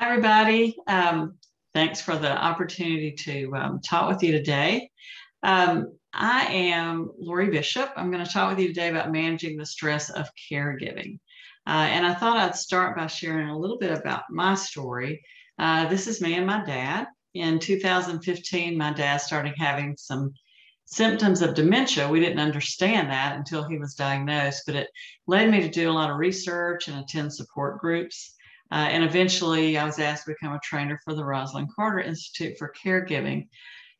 Hi, everybody. Um, thanks for the opportunity to um, talk with you today. Um, I am Lori Bishop. I'm going to talk with you today about managing the stress of caregiving. Uh, and I thought I'd start by sharing a little bit about my story. Uh, this is me and my dad. In 2015, my dad started having some symptoms of dementia. We didn't understand that until he was diagnosed, but it led me to do a lot of research and attend support groups. Uh, and eventually, I was asked to become a trainer for the Rosalynn Carter Institute for Caregiving.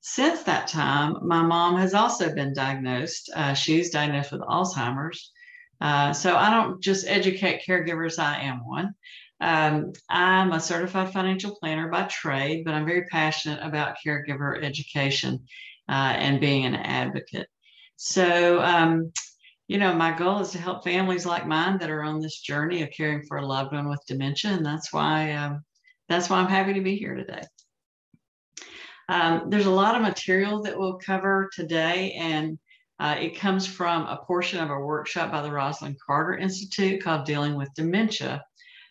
Since that time, my mom has also been diagnosed. Uh, she's diagnosed with Alzheimer's. Uh, so I don't just educate caregivers, I am one. Um, I'm a certified financial planner by trade, but I'm very passionate about caregiver education uh, and being an advocate. So um, you know, my goal is to help families like mine that are on this journey of caring for a loved one with dementia, and that's why um, that's why I'm happy to be here today. Um, there's a lot of material that we'll cover today, and uh, it comes from a portion of a workshop by the Rosalynn Carter Institute called Dealing with Dementia.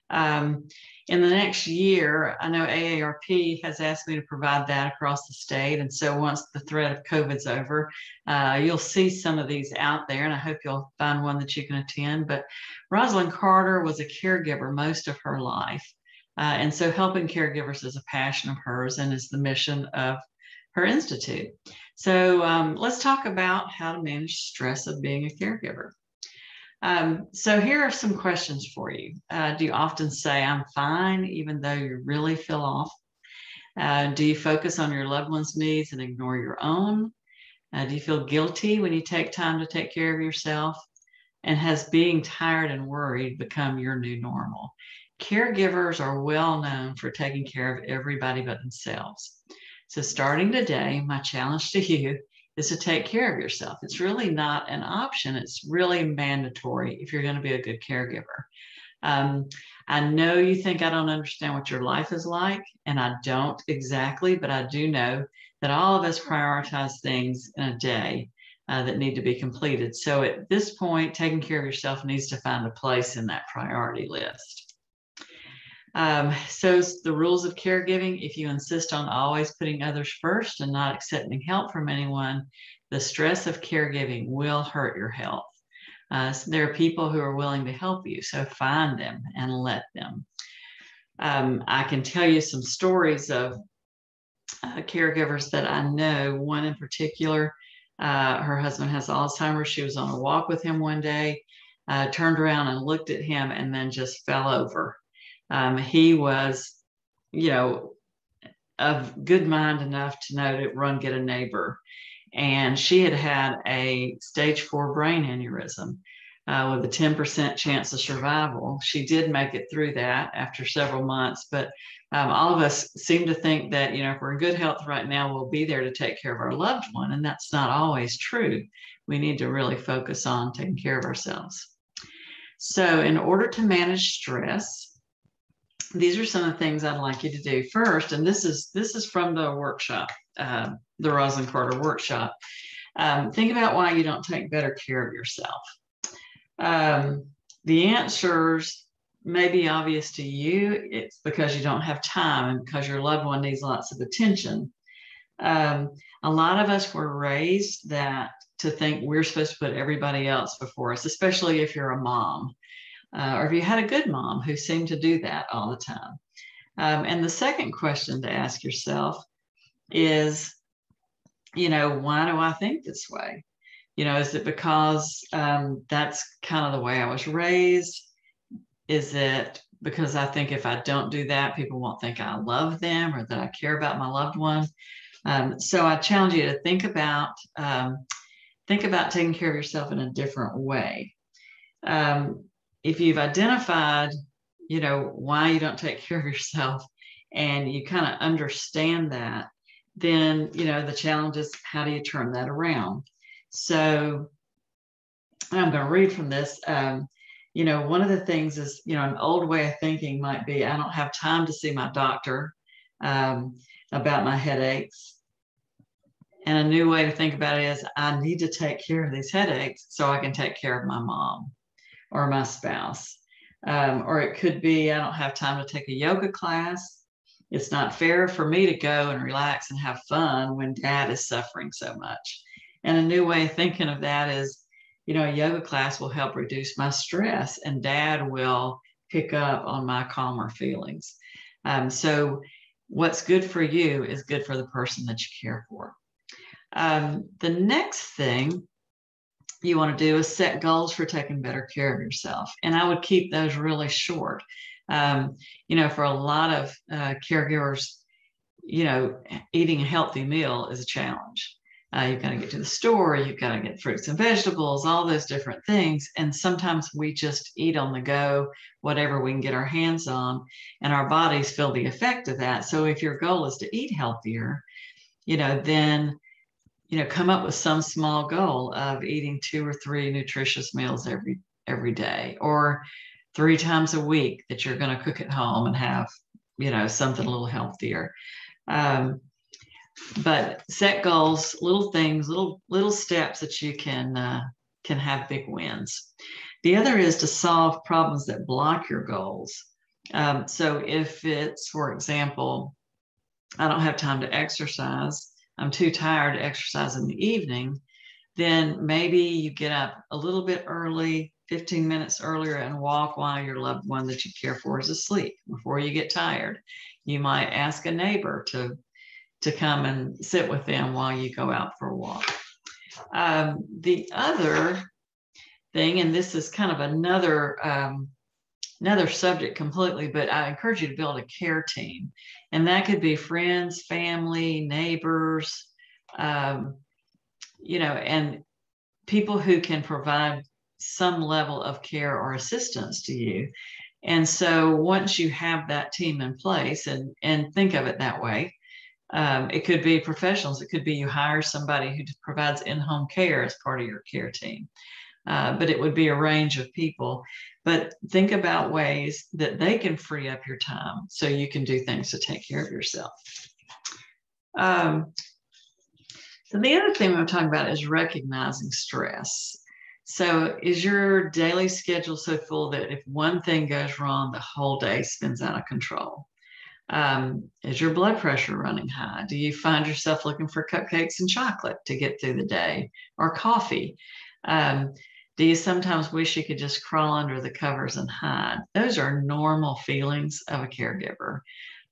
Um, in the next year, I know AARP has asked me to provide that across the state. And so once the threat of COVID's over, uh, you'll see some of these out there, and I hope you'll find one that you can attend. But Rosalynn Carter was a caregiver most of her life. Uh, and so helping caregivers is a passion of hers and is the mission of her institute. So um, let's talk about how to manage stress of being a caregiver. Um, so here are some questions for you. Uh, do you often say, I'm fine, even though you really feel off? Uh, do you focus on your loved one's needs and ignore your own? Uh, do you feel guilty when you take time to take care of yourself? And has being tired and worried become your new normal? Caregivers are well known for taking care of everybody but themselves. So, starting today, my challenge to you is to take care of yourself. It's really not an option, it's really mandatory if you're going to be a good caregiver. Um, I know you think I don't understand what your life is like, and I don't exactly, but I do know that all of us prioritize things in a day uh, that need to be completed. So at this point, taking care of yourself needs to find a place in that priority list. Um, so the rules of caregiving, if you insist on always putting others first and not accepting help from anyone, the stress of caregiving will hurt your health. Uh, so there are people who are willing to help you, so find them and let them. Um, I can tell you some stories of uh, caregivers that I know. One in particular, uh, her husband has Alzheimer's. She was on a walk with him one day, uh, turned around and looked at him, and then just fell over um, he was, you know, of good mind enough to know to run get a neighbor. And she had had a stage four brain aneurysm uh, with a 10% chance of survival. She did make it through that after several months, but um, all of us seem to think that, you know, if we're in good health right now, we'll be there to take care of our loved one. And that's not always true. We need to really focus on taking care of ourselves. So, in order to manage stress, these are some of the things I'd like you to do first. And this is this is from the workshop, uh, the Rosalynn Carter workshop. Um, think about why you don't take better care of yourself. Um, the answers may be obvious to you. It's because you don't have time and because your loved one needs lots of attention. Um, a lot of us were raised that to think we're supposed to put everybody else before us, especially if you're a mom uh, or if you had a good mom who seemed to do that all the time. Um, and the second question to ask yourself is, you know, why do I think this way? You know, is it because um, that's kind of the way I was raised? Is it because I think if I don't do that, people won't think I love them or that I care about my loved one? Um, so I challenge you to think about um, think about taking care of yourself in a different way. Um, if you've identified, you know, why you don't take care of yourself and you kind of understand that, then, you know, the challenge is how do you turn that around? So I'm going to read from this. Um, you know, one of the things is, you know, an old way of thinking might be I don't have time to see my doctor um, about my headaches. And a new way to think about it is I need to take care of these headaches so I can take care of my mom or my spouse. Um, or it could be I don't have time to take a yoga class. it's not fair for me to go and relax and have fun when dad is suffering so much. And a new way of thinking of that is, you know, a yoga class will help reduce my stress and dad will pick up on my calmer feelings. Um, so, what's good for you is good for the person that you care for. Um, the next thing you want to do is set goals for taking better care of yourself. And I would keep those really short. Um, you know, for a lot of uh, caregivers, you know, eating a healthy meal is a challenge. Uh, you've got to get to the store, you've got to get fruits and vegetables, all those different things. And sometimes we just eat on the go, whatever we can get our hands on, and our bodies feel the effect of that. So if your goal is to eat healthier, you know, then you know come up with some small goal of eating two or three nutritious meals every every day or three times a week that you're going to cook at home and have you know something a little healthier. Um, but set goals little things little little steps that you can uh, can have big wins. The other is to solve problems that block your goals. Um, so if it's for example i don't have time to exercise I'm too tired to exercise in the evening, then maybe you get up a little bit early, 15 minutes earlier, and walk while your loved one that you care for is asleep before you get tired. You might ask a neighbor to, to come and sit with them while you go out for a walk. Um, the other thing, and this is kind of another um, another subject completely, but I encourage you to build a care team. And that could be friends, family, neighbors, um, you know, and people who can provide some level of care or assistance to you. And so once you have that team in place and, and think of it that way, um, it could be professionals. It could be you hire somebody who provides in home care as part of your care team. Uh, but it would be a range of people. But think about ways that they can free up your time so you can do things to take care of yourself. Um, so the other thing we're talking about is recognizing stress. So is your daily schedule so full that if one thing goes wrong, the whole day spins out of control? Um, is your blood pressure running high? Do you find yourself looking for cupcakes and chocolate to get through the day or coffee? Um, do you sometimes wish you could just crawl under the covers and hide? Those are normal feelings of a caregiver.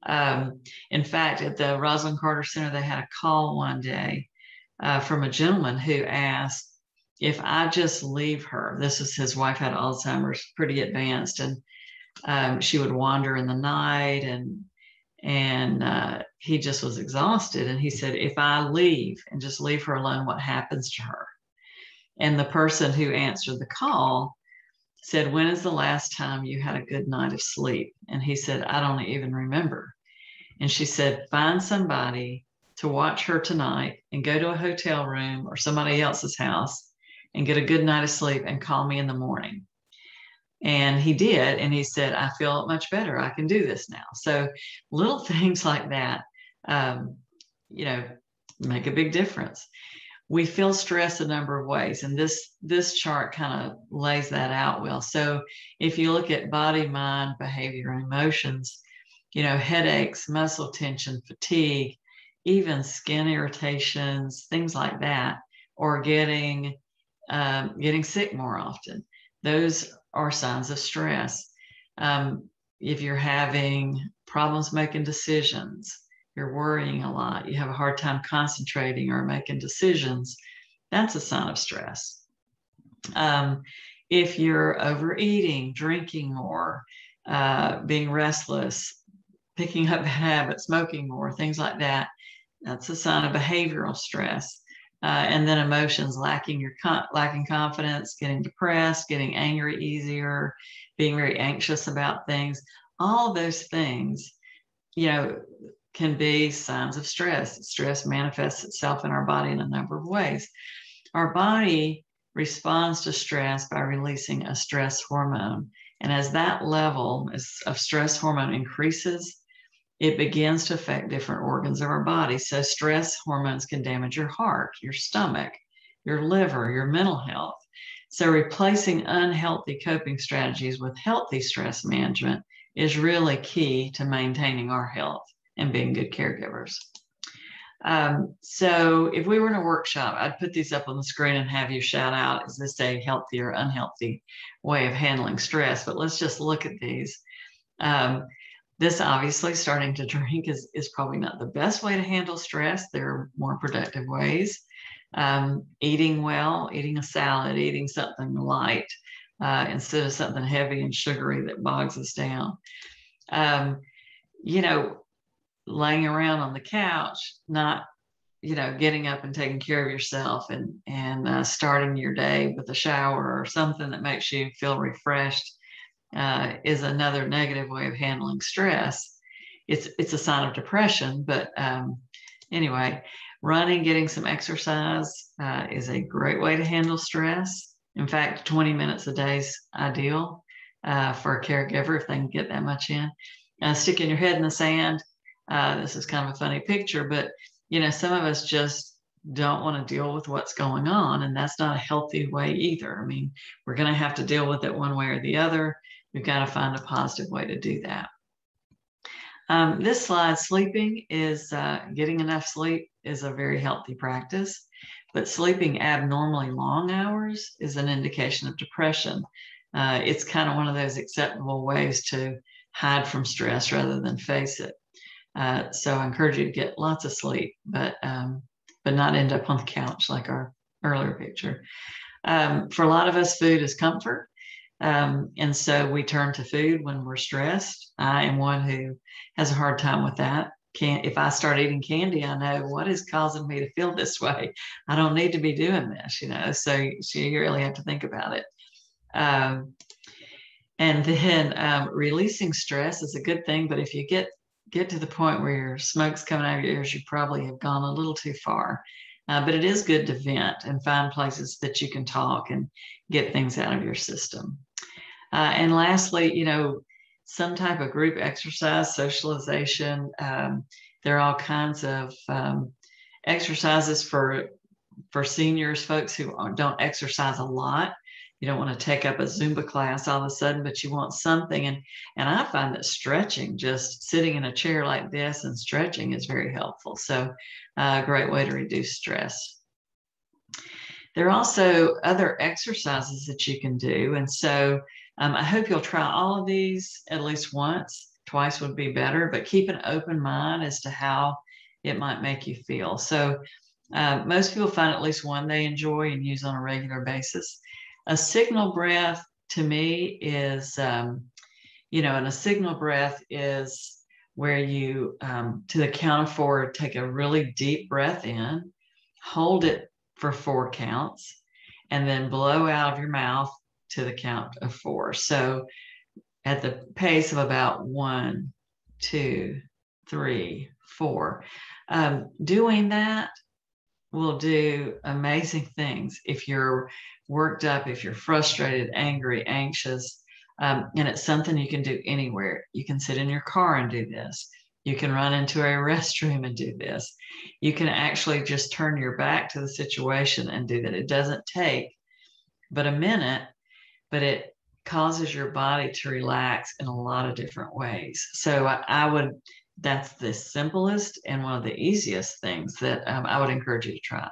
Um, in fact, at the Rosalynn Carter Center, they had a call one day uh, from a gentleman who asked if I just leave her. This is his wife had Alzheimer's, pretty advanced, and um, she would wander in the night, and and uh, he just was exhausted. And he said, if I leave and just leave her alone, what happens to her? And the person who answered the call said, When is the last time you had a good night of sleep? And he said, I don't even remember. And she said, Find somebody to watch her tonight and go to a hotel room or somebody else's house and get a good night of sleep and call me in the morning. And he did. And he said, I feel much better. I can do this now. So little things like that, um, you know, make a big difference we feel stress a number of ways and this this chart kind of lays that out well. So if you look at body mind behavior and emotions you know headaches muscle tension fatigue even skin irritations things like that or getting um, getting sick more often those are signs of stress. Um, if you're having problems making decisions you're worrying a lot, you have a hard time concentrating or making decisions, that's a sign of stress. Um, if you're overeating, drinking more, uh, being restless, picking up habits, smoking more, things like that, that's a sign of behavioral stress. Uh, and then emotions, lacking your con- lacking confidence, getting depressed, getting angry easier, being very anxious about things. All those things, you know, can be signs of stress. Stress manifests itself in our body in a number of ways. Our body responds to stress by releasing a stress hormone. And as that level of stress hormone increases, it begins to affect different organs of our body. So, stress hormones can damage your heart, your stomach, your liver, your mental health. So, replacing unhealthy coping strategies with healthy stress management is really key to maintaining our health and being good caregivers. Um, so if we were in a workshop, I'd put these up on the screen and have you shout out, is this a healthy or unhealthy way of handling stress? But let's just look at these. Um, this obviously starting to drink is, is probably not the best way to handle stress. There are more productive ways. Um, eating well, eating a salad, eating something light uh, instead of something heavy and sugary that bogs us down. Um, you know, laying around on the couch, not you know getting up and taking care of yourself and and uh, starting your day with a shower or something that makes you feel refreshed uh, is another negative way of handling stress. It's it's a sign of depression but um, anyway running getting some exercise uh, is a great way to handle stress. In fact 20 minutes a day is ideal uh, for a caregiver if they can get that much in. Uh, sticking your head in the sand uh, this is kind of a funny picture, but you know, some of us just don't want to deal with what's going on, and that's not a healthy way either. I mean, we're going to have to deal with it one way or the other. We've got to find a positive way to do that. Um, this slide, sleeping is uh, getting enough sleep is a very healthy practice, but sleeping abnormally long hours is an indication of depression. Uh, it's kind of one of those acceptable ways to hide from stress rather than face it. Uh, so I encourage you to get lots of sleep, but um, but not end up on the couch like our earlier picture. Um, for a lot of us, food is comfort. Um, and so we turn to food when we're stressed. I am one who has a hard time with that. Can't, if I start eating candy, I know what is causing me to feel this way. I don't need to be doing this, you know. So, so you really have to think about it. Um, and then um, releasing stress is a good thing, but if you get get to the point where your smoke's coming out of your ears, you probably have gone a little too far. Uh, but it is good to vent and find places that you can talk and get things out of your system. Uh, and lastly, you know, some type of group exercise, socialization. Um, there are all kinds of um, exercises for for seniors, folks who don't exercise a lot you don't want to take up a Zumba class all of a sudden, but you want something. And and I find that stretching, just sitting in a chair like this and stretching is very helpful. So uh, a great way to reduce stress. There are also other exercises that you can do. And so um, I hope you'll try all of these at least once. Twice would be better, but keep an open mind as to how it might make you feel. So uh, most people find at least one they enjoy and use on a regular basis a signal breath to me is, um, you know, and a signal breath is where you, um, to the count of four, take a really deep breath in, hold it for four counts, and then blow out of your mouth to the count of four. So at the pace of about one, two, three, four. Um, doing that will do amazing things if you're worked up, if you're frustrated, angry, anxious, um, and it's something you can do anywhere. You can sit in your car and do this. You can run into a restroom and do this. You can actually just turn your back to the situation and do that. It doesn't take but a minute, but it causes your body to relax in a lot of different ways. So I, I would, that's the simplest and one of the easiest things that um, I would encourage you to try.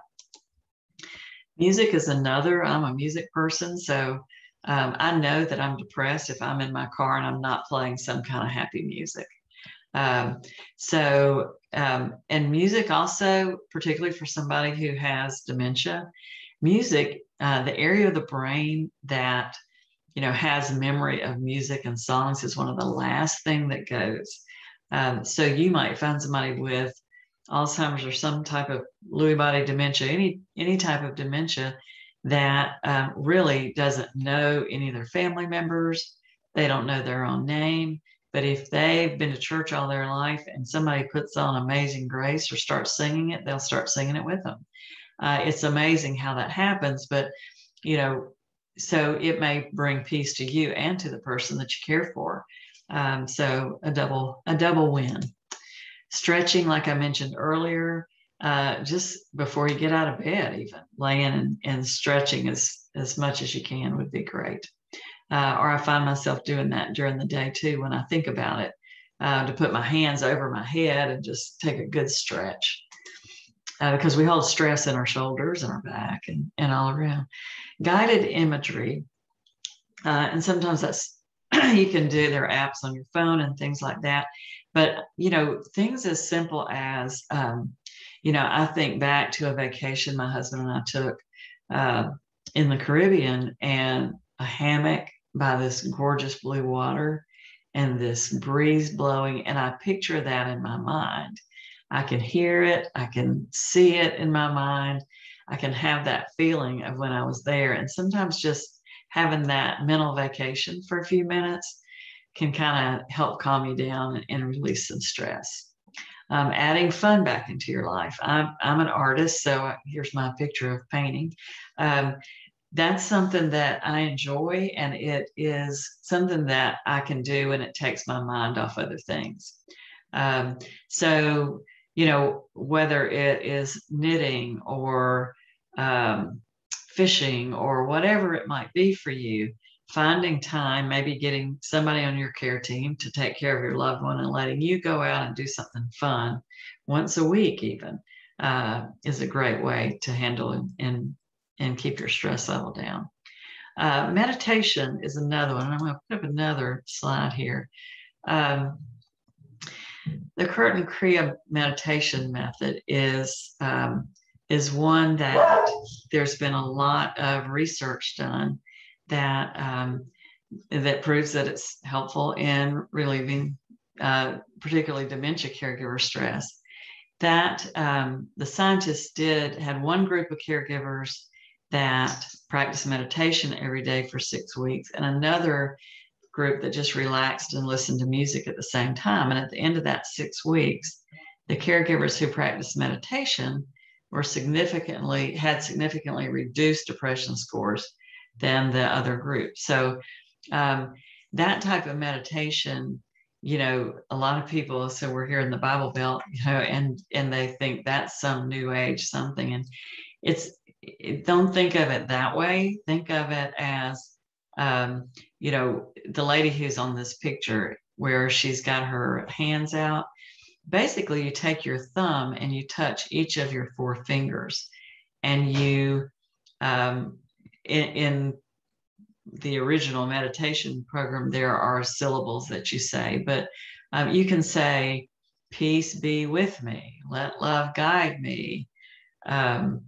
Music is another. I'm a music person, so um, I know that I'm depressed if I'm in my car and I'm not playing some kind of happy music. Um, so, um, and music also, particularly for somebody who has dementia, music, uh, the area of the brain that you know has memory of music and songs is one of the last thing that goes. Um, so you might find somebody with Alzheimer's or some type of Lewy body dementia, any any type of dementia that um, really doesn't know any of their family members. They don't know their own name. But if they've been to church all their life and somebody puts on Amazing Grace or starts singing it, they'll start singing it with them. Uh, it's amazing how that happens. But, you know, so it may bring peace to you and to the person that you care for. Um, so a double a double win. Stretching, like I mentioned earlier, uh, just before you get out of bed, even laying and, and stretching as, as much as you can would be great. Uh, or I find myself doing that during the day too when I think about it. uh, to put my hands over my head and just take a good stretch. Uh, because we hold stress in our shoulders and our back and, and all around. Guided imagery, uh, and sometimes that's you can do their apps on your phone and things like that. But you know, things as simple as um, you know, I think back to a vacation my husband and I took uh, in the Caribbean and a hammock by this gorgeous blue water and this breeze blowing. And I picture that in my mind. I can hear it, I can see it in my mind. I can have that feeling of when I was there. And sometimes just having that mental vacation for a few minutes can kind of help calm you down and, and release some stress um, adding fun back into your life. I'm, I'm an artist, so here's my picture of painting. Um, that's something that I enjoy, and it is something that I can do, and it takes my mind off other things. Um, so, you know, whether it is knitting or um, fishing or whatever it might be for you, finding time, maybe getting somebody on your care team to take care of your loved one and letting you go out and do something fun once a week, even, uh, is a great way to handle and, and, keep your stress level down. Uh, meditation is another one. I'm going to put up another slide here. Um, the Kirtan Kriya meditation method is um, is one that there's been a lot of research done that um, that proves that it's helpful in relieving uh, particularly dementia caregiver stress. That um, the scientists did had one group of caregivers that practiced meditation every day for six weeks, and another group that just relaxed and listened to music at the same time. And at the end of that six weeks, the caregivers who practiced meditation were significantly had significantly reduced depression scores than the other group. So um, that type of meditation, you know, a lot of people. So we're here in the Bible Belt, you know, and and they think that's some new age something, and it's don't think of it that way. Think of it as, um, you know, the lady who's on this picture where she's got her hands out. Basically, you take your thumb and you touch each of your four fingers, and you um, in, in the original meditation program, there are syllables that you say, but um, you can say, Peace be with me, let love guide me, um,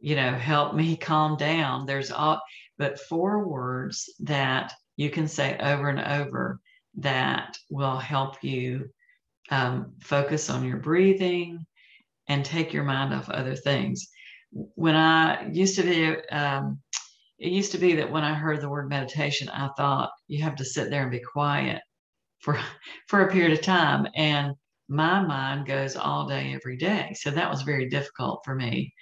you know, help me calm down. There's all, but four words that you can say over and over that will help you um, focus on your breathing and take your mind off other things. When I used to be um, it used to be that when I heard the word meditation, I thought you have to sit there and be quiet for for a period of time, and my mind goes all day every day. So that was very difficult for me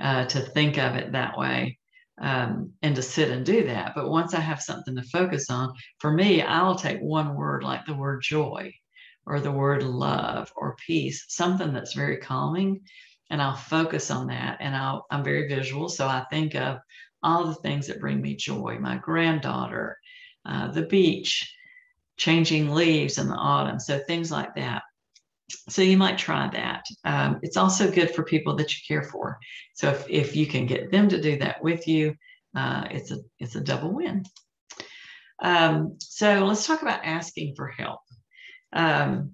uh, to think of it that way um, and to sit and do that. But once I have something to focus on, for me, I'll take one word like the word joy or the word love or peace, something that's very calming, and I'll focus on that. And I'll, I'm very visual, so I think of all the things that bring me joy my granddaughter, uh, the beach, changing leaves in the autumn. So things like that. So you might try that. Um, it's also good for people that you care for. So if, if you can get them to do that with you, uh, it's a it's a double win. Um, so let's talk about asking for help. Um,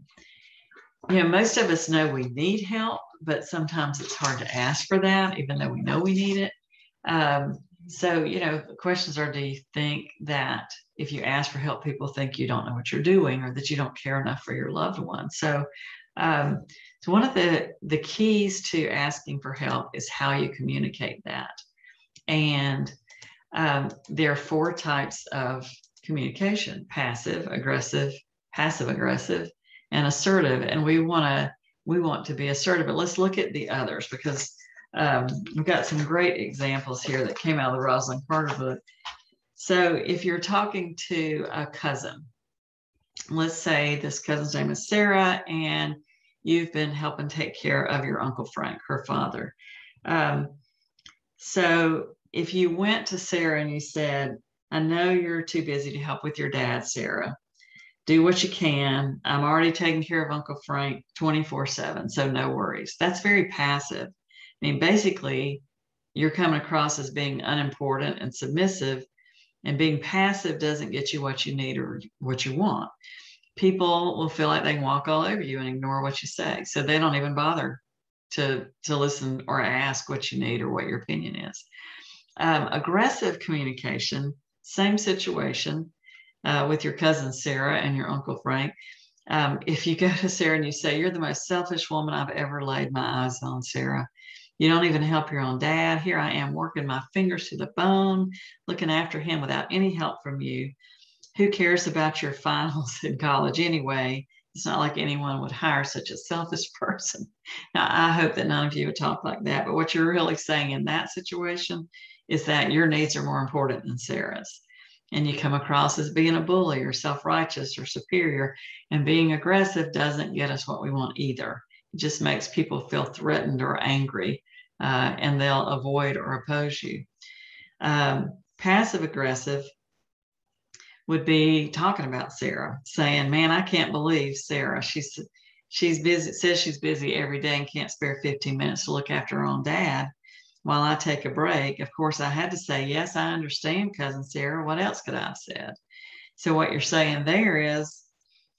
you know, most of us know we need help, but sometimes it's hard to ask for that, even though we know we need it. Um, so, you know, questions are do you think that if you ask for help, people think you don't know what you're doing or that you don't care enough for your loved one? So, um, so one of the, the keys to asking for help is how you communicate that. And um, there are four types of communication passive, aggressive, passive aggressive, and assertive. And we want to we want to be assertive, but let's look at the others because um, we've got some great examples here that came out of the Rosalynn Carter book. So if you're talking to a cousin, let's say this cousin's name is Sarah, and you've been helping take care of your Uncle Frank, her father. Um, so if you went to Sarah and you said, I know you're too busy to help with your dad, Sarah. do what you can. I'm already taking care of Uncle Frank 24 7, so no worries. That's very passive. I mean, basically, you're coming across as being unimportant and submissive, and being passive doesn't get you what you need or what you want. People will feel like they can walk all over you and ignore what you say, so they don't even bother to to listen or ask what you need or what your opinion is. Um, aggressive communication, same situation uh, with your cousin Sarah and your uncle Frank. Um, if you go to Sarah and you say, You're the most selfish woman I've ever laid my eyes on, Sarah. You don't even help your own dad. Here I am working my fingers to the bone, looking after him without any help from you. Who cares about your finals in college anyway? It's not like anyone would hire such a selfish person. Now, I hope that none of you would talk like that. But what you're really saying in that situation is that your needs are more important than Sarah's and you come across as being a bully or self righteous or superior. And being aggressive doesn't get us what we want either. It just makes people feel threatened or angry, uh, and they'll avoid or oppose you. Um, passive aggressive would be talking about Sarah, saying, "Man, I can't believe Sarah. She's she's busy. Says she's busy every day and can't spare 15 minutes to look after her own dad." while I take a break. Of course, I had to say, Yes, I understand, Cousin Sarah. What else could I have said? So, what you're saying there is,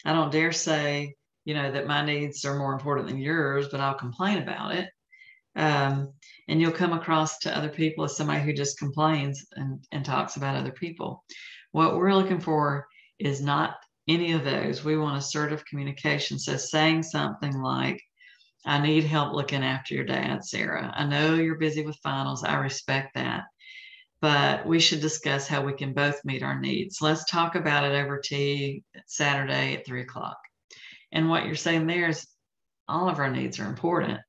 I don't dare say, you know, that my needs are more important than yours, but I'll complain about it. Um, and you'll come across to other people as somebody who just complains and, and talks about other people. What we're looking for is not any of those. We want assertive communication. So, saying something like, I need help looking after your dad, Sarah. I know you're busy with finals. I respect that. But we should discuss how we can both meet our needs. Let's talk about it over tea Saturday at three o'clock. And what you're saying there is all of our needs are important.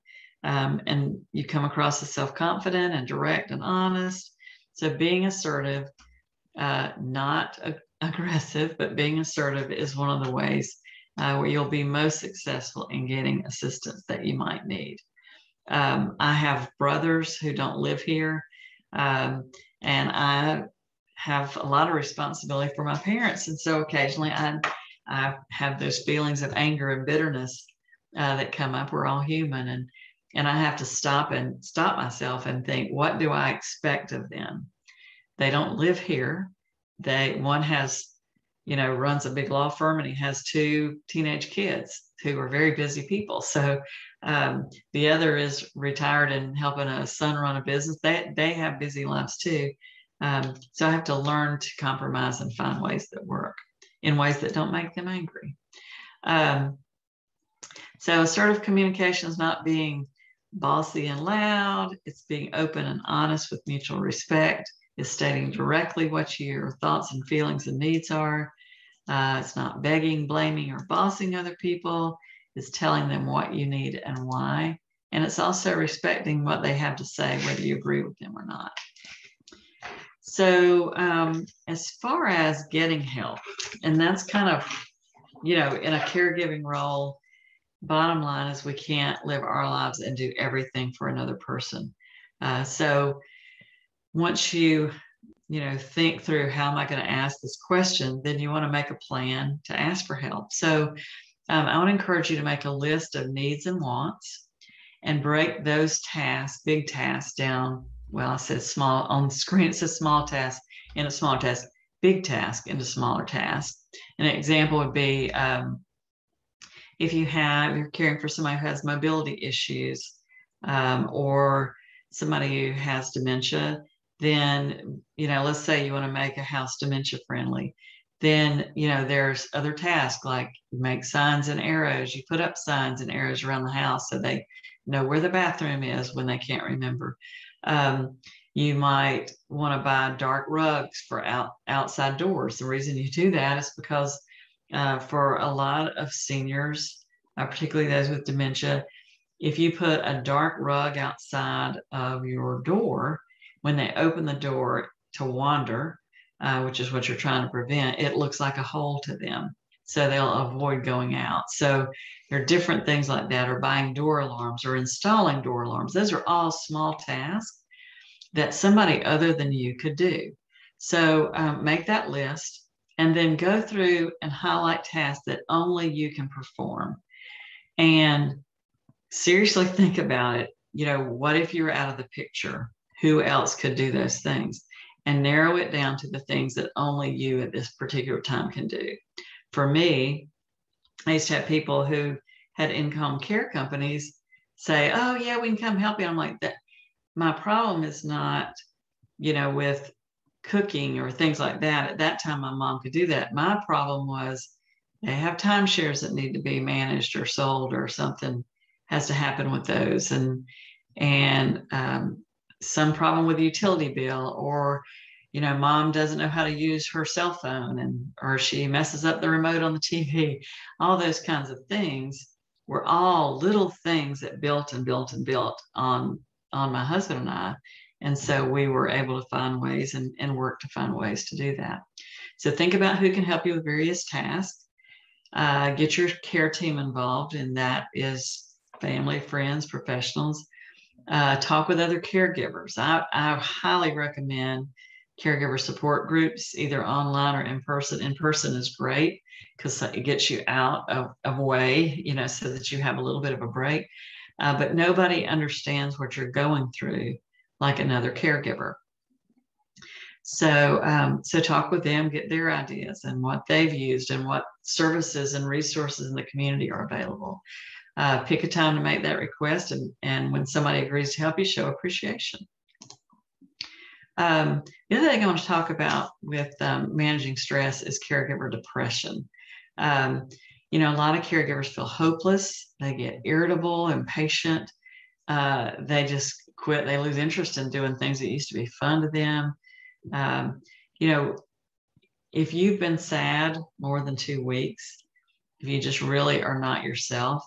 Um, and you come across as self confident and direct and honest. So being assertive, uh, not aggressive, but being assertive is one of the ways uh, where you'll be most successful in getting assistance that you might need. Um, I have brothers who don't live here, um, and I have a lot of responsibility for my parents. And so occasionally I, I have those feelings of anger and bitterness uh, that come up. We're all human. And, and I have to stop and stop myself and think, what do I expect of them? They don't live here. They one has you know, runs a big law firm and he has two teenage kids who are very busy people. So um, the other is retired and helping a son run a business. They, they have busy lives too. Um, so I have to learn to compromise and find ways that work in ways that don't make them angry. Um, so assertive communication is not being bossy and loud. It's being open and honest with mutual respect. Is stating directly what your thoughts and feelings and needs are. Uh, it's not begging, blaming, or bossing other people. It's telling them what you need and why. And it's also respecting what they have to say, whether you agree with them or not. So, um, as far as getting help, and that's kind of, you know, in a caregiving role, bottom line is we can't live our lives and do everything for another person. Uh, so, once you you know, think through how am I going to ask this question, then you want to make a plan to ask for help. So um, I want to encourage you to make a list of needs and wants and break those tasks, big tasks down. Well, I said small on the screen, it says small task in a smaller task, big task into smaller tasks. An example would be um, if you have, you're caring for somebody who has mobility issues um, or somebody who has dementia, then you know let's say you want to make a house dementia friendly then you know there's other tasks like you make signs and arrows you put up signs and arrows around the house so they know where the bathroom is when they can't remember. Um, you might want to buy dark rugs for out, outside doors. The reason you do that is because uh, for a lot of seniors uh, particularly those with dementia if you put a dark rug outside of your door when they open the door to wander, uh, which is what you're trying to prevent, it looks like a hole to them. So they'll avoid going out. So there are different things like that, or buying door alarms or installing door alarms. Those are all small tasks that somebody other than you could do. So um, make that list and then go through and highlight tasks that only you can perform. And seriously think about it. You know, what if you were out of the picture? Who else could do those things? And narrow it down to the things that only you at this particular time can do. For me, I used to have people who had in-home care companies say, "Oh yeah, we can come help you." I'm like, "That my problem is not, you know, with cooking or things like that. At that time, my mom could do that. My problem was they have timeshares that need to be managed or sold or something has to happen with those and and um, some problem with a utility bill or you know mom doesn't know how to use her cell phone and or she messes up the remote on the tv all those kinds of things were all little things that built and built and built on on my husband and i and so we were able to find ways and, and work to find ways to do that so think about who can help you with various tasks uh, get your care team involved and that is family friends professionals uh, talk with other caregivers I, I highly recommend caregiver support groups, either online or in person. In person is great because it gets you out of, of way, you know, so that you have a little bit of a break. Uh, but nobody understands what you're going through like another caregiver. So, um, so talk with them, get their ideas and what they've used and what services and resources in the community are available. Uh, pick a time to make that request, and, and when somebody agrees to help you, show appreciation. Um, the other thing I want to talk about with um, managing stress is caregiver depression. Um, you know, a lot of caregivers feel hopeless, they get irritable, impatient, uh, they just quit, they lose interest in doing things that used to be fun to them. Um, you know, if you've been sad more than two weeks, if you just really are not yourself,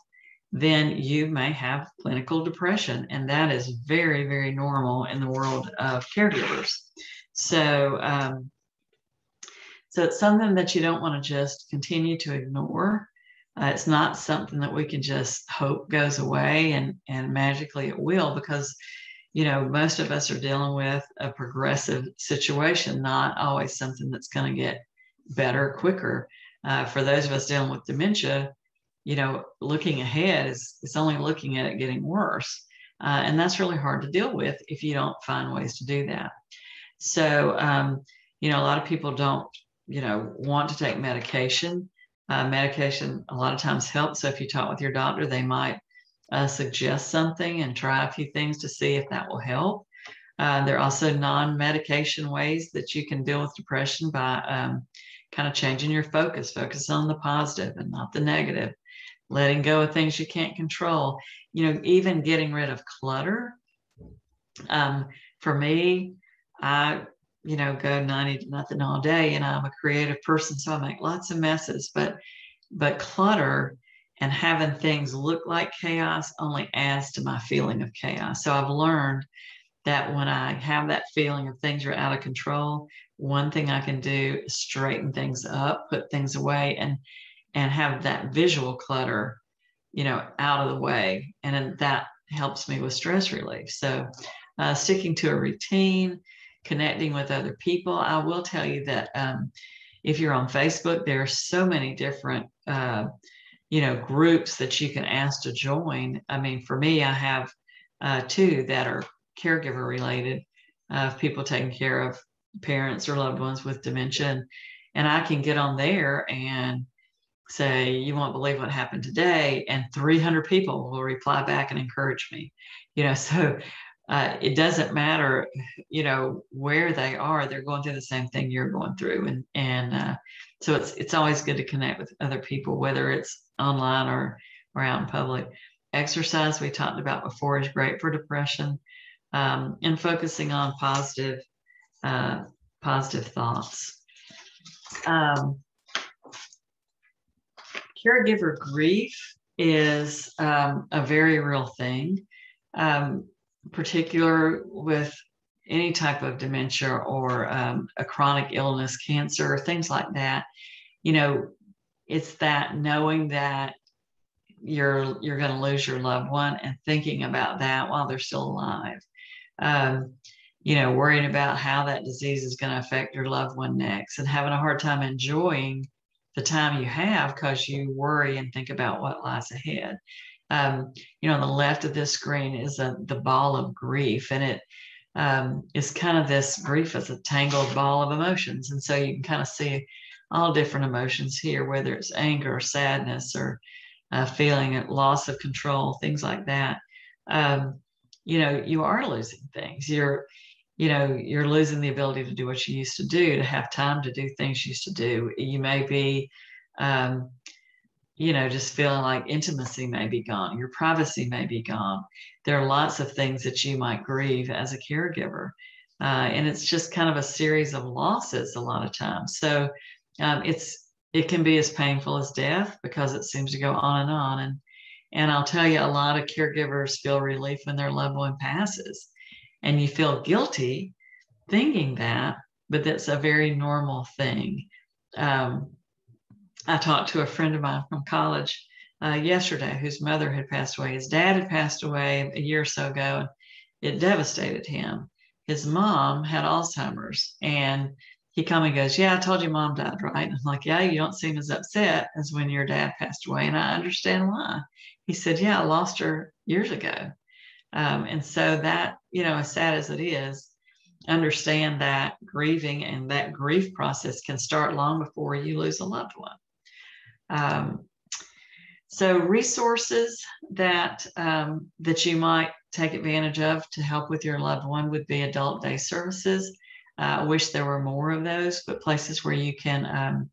then you may have clinical depression. And that is very, very normal in the world of caregivers. So, um, so it's something that you don't want to just continue to ignore. Uh, it's not something that we can just hope goes away and, and magically it will because you know most of us are dealing with a progressive situation not always something that's going to get better quicker uh, for those of us dealing with dementia you know, looking ahead is it's only looking at it getting worse. Uh, and that's really hard to deal with if you don't find ways to do that. So, um, you know, a lot of people don't, you know, want to take medication. Uh, medication a lot of times helps. So if you talk with your doctor, they might uh, suggest something and try a few things to see if that will help. Uh, there are also non-medication ways that you can deal with depression by um, kind of changing your focus, focus on the positive and not the negative letting go of things you can't control, you know, even getting rid of clutter. Um, for me, I, you know, go 90 to nothing all day and I'm a creative person, so I make lots of messes, but but clutter and having things look like chaos only adds to my feeling of chaos. So I've learned that when I have that feeling of things are out of control, one thing I can do is straighten things up, put things away, and and have that visual clutter, you know, out of the way. And that helps me with stress relief. So uh, sticking to a routine, connecting with other people. I will tell you that um, if you're on Facebook, there are so many different, uh, you know, groups that you can ask to join. I mean, for me, I have uh, two that are caregiver related of people taking care of parents or loved ones with dementia. And I can get on there and say, You won't believe what happened today. And 300 people will reply back and encourage me. You know, so uh, it doesn't matter, you know, where they are, they're going through the same thing you're going through. And, and, uh, so it's, it's always good to connect with other people, whether it's online or, or out in public. Exercise we talked about before is great for depression um, and focusing on positive, uh, positive thoughts. Um, caregiver grief is um, a very real thing, um, particular with any type of dementia or um, a chronic illness, cancer, things like that. You know, it's that knowing that you're you're going to lose your loved one and thinking about that while they're still alive. Um, you know, worrying about how that disease is going to affect your loved one next and having a hard time enjoying the time you have because you worry and think about what lies ahead. Um, you know, on the left of this screen is a, the ball of grief, and it um, is kind of this grief as a tangled ball of emotions. And so you can kind of see all different emotions here, whether it's anger or sadness or uh, feeling loss of control, things like that. Um, you know, you are losing things. You're, you know, you're losing the ability to do what you used to do, to have time to do things you used to do. You may be, um, you know, just feeling like intimacy may be gone, your privacy may be gone. There are lots of things that you might grieve as a caregiver. Uh, and it's just kind of a series of losses a lot of times. So um, it's it can be as painful as death because it seems to go on and on. And and I'll tell you, a lot of caregivers feel relief when their loved one passes, and you feel guilty thinking that, but that's a very normal thing. Um, I talked to a friend of mine from college uh, yesterday whose mother had passed away. His dad had passed away a year or so ago, and it devastated him. His mom had Alzheimer's, and he come and goes, Yeah, I told you mom died, right? And I'm like, Yeah, you don't seem as upset as when your dad passed away. And I understand why. He said, Yeah, I lost her years ago. Um, and so that, you know, as sad as it is, understand that grieving and that grief process can start long before you lose a loved one. Um, so resources that um, that you might take advantage of to help with your loved one would be adult day services. Uh, I wish there were more of those, but places where you can um,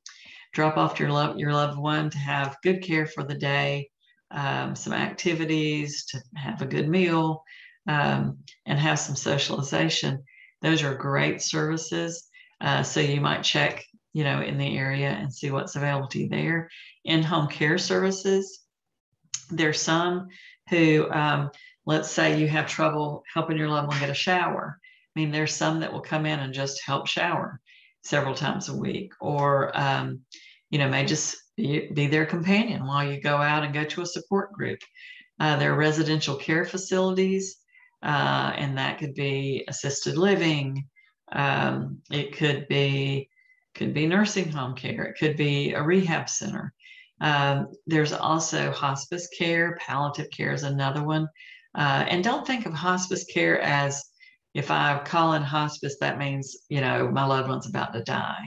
drop off your love your loved one to have good care for the day, um, some activities, to have a good meal, um, and have some socialization. Those are great services. Uh, so you might check, you know, in the area and see what's available to you there. In-home care services. There's some who, um, let's say you have trouble helping your loved one get a shower. I mean, there's some that will come in and just help shower several times a week, or um, you know, may just be, be, their companion while you go out and go to a support group. Uh, there are residential care facilities, uh, and that could be assisted living. Um, it could be could be nursing home care. It could be a rehab center. Um, there's also hospice care. Palliative care is another one. Uh, and don't think of hospice care as if I call in hospice, that means, you know, my loved one's about to die.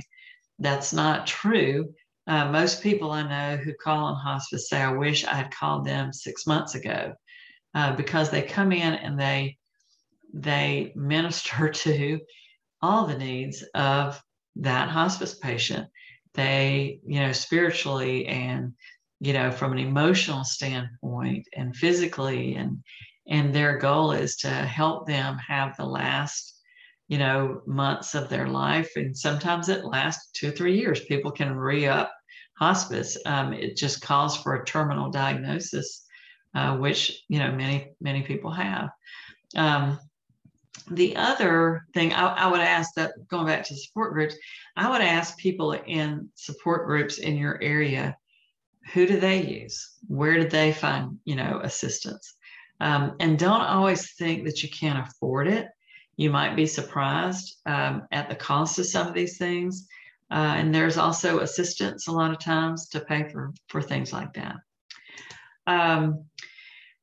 That's not true. Uh, most people I know who call in hospice say, I wish I had called them six months ago uh, because they come in and they they minister to all the needs of that hospice patient. They, you know, spiritually and, you know, from an emotional standpoint and physically and and their goal is to help them have the last you know months of their life. And sometimes it lasts two or three years. People can re-up hospice. Um, it just calls for a terminal diagnosis uh, which you know many many people have. Um, the other thing I, I, would ask that going back to support groups i would ask people in support groups in your area who do they use where do they find you know assistance um, and don't always think that you can't afford it. You might be surprised um, at the cost of some of these things. Uh, and there's also assistance a lot of times to pay for, for things like that. Um,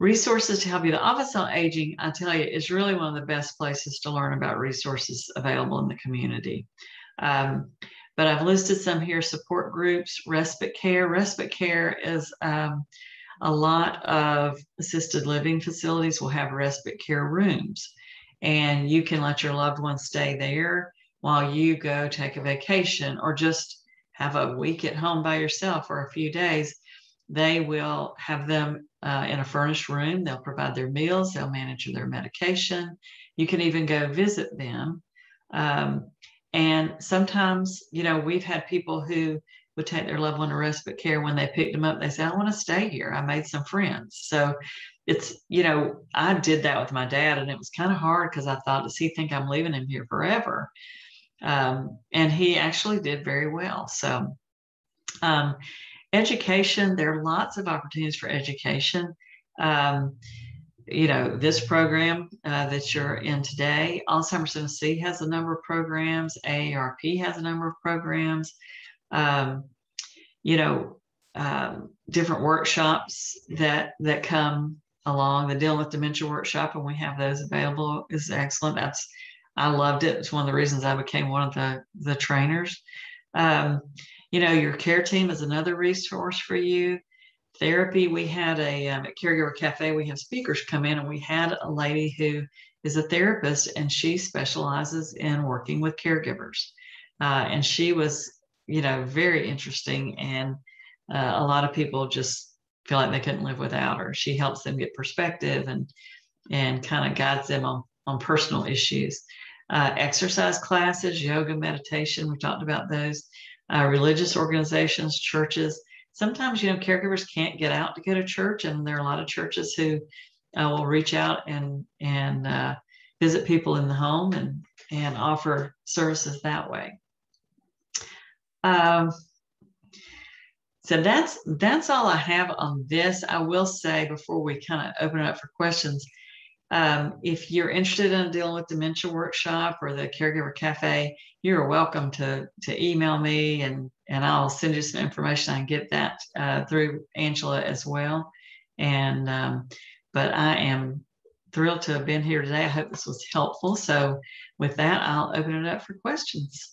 resources to help you. The Office on Aging, I tell you, is really one of the best places to learn about resources available in the community. Um, but I've listed some here support groups, respite care. Respite care is um, a lot of assisted living facilities will have respite care rooms, and you can let your loved one stay there while you go take a vacation or just have a week at home by yourself or a few days. They will have them uh, in a furnished room. They'll provide their meals, they'll manage their medication. You can even go visit them. Um, and sometimes, you know, we've had people who would take their loved one to respite care when they picked them up they say i want to stay here i made some friends so it's you know i did that with my dad and it was kind of hard because i thought does he think i'm leaving him here forever um, and he actually did very well so um, education there are lots of opportunities for education um, you know, this program uh, that you're in today, Alzheimer's Tennessee has a number of programs, AARP has a number of programs. Um, you know, um, different workshops that that come along. The dealing with dementia workshop, and we have those available, is excellent. That's I loved it. It's one of the reasons I became one of the the trainers. Um, you know, your care team is another resource for you. Therapy, we had a um, at Caregiver Cafe, we have speakers come in, and we had a lady who is a therapist, and she specializes in working with caregivers. Uh, and she was, you know, very interesting and uh, a lot of people just feel like they couldn't live without her. She helps them get perspective and and kind of guides them on on personal issues. Uh, exercise classes, yoga, meditation. We talked about those. Uh, religious organizations, churches. Sometimes you know caregivers can't get out to go to church, and there are a lot of churches who uh, will reach out and and uh, visit people in the home and and offer services that way. Um, so that's that's all I have on this. I will say before we kind of open it up for questions, um, if you're interested in dealing with dementia workshop or the caregiver cafe, you're welcome to to email me and and I'll send you some information. I get that uh, through Angela as well. And um, but I am thrilled to have been here today. I hope this was helpful. So with that, I'll open it up for questions.